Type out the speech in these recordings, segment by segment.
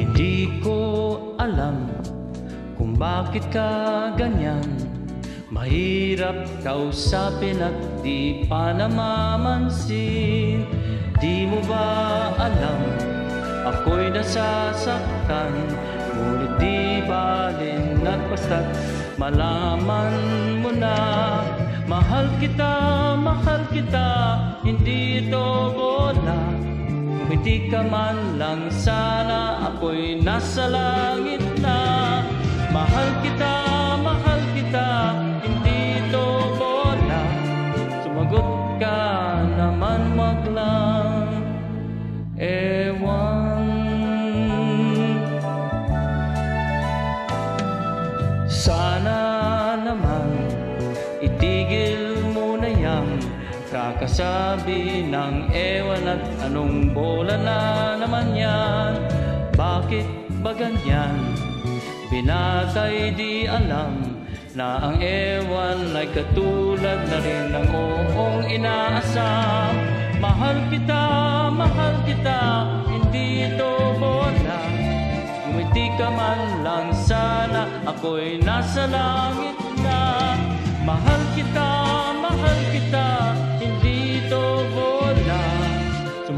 Hindi ko alam kung bakit ka ganyan. Mahirap kausapin at di pa namamansin. Di mo ba alam ako'y nasasaktan. Ngunit di balin at basta't malaman mo na Mahal kita, mahal kita, hindi ito bola Umiti ka man lang sana, ako'y nasa langit na. Mahal kita, mahal kita, hindi ito bola Sumagot ka naman, wag lang. Ewan. Sana naman itigil Kakasabi ng ewan at anong bola na naman yan? Bakit ba ganyan? Binatay di alam na ang ewan ay katulad na rin ng oong inaasam Mahal kita, mahal kita, hindi ito bola. Ngumiti ka man lang sana, ako'y nasa langit na. Mahal kita,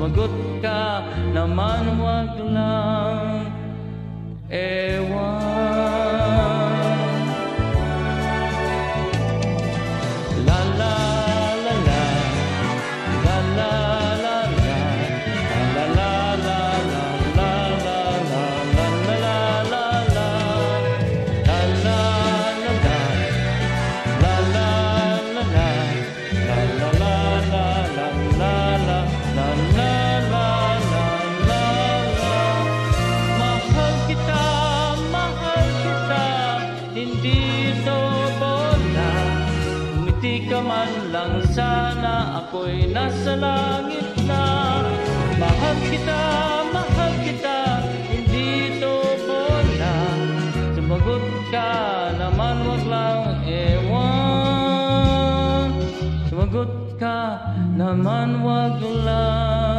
Sumagot ka naman, wag lang hindi ito bola Umiti ka man lang sana, ako'y nasa langit na. Mahal kita, mahal kita, hindi ito bola Sumagot ka naman, wag lang ewan. Sumagot ka naman, wag lang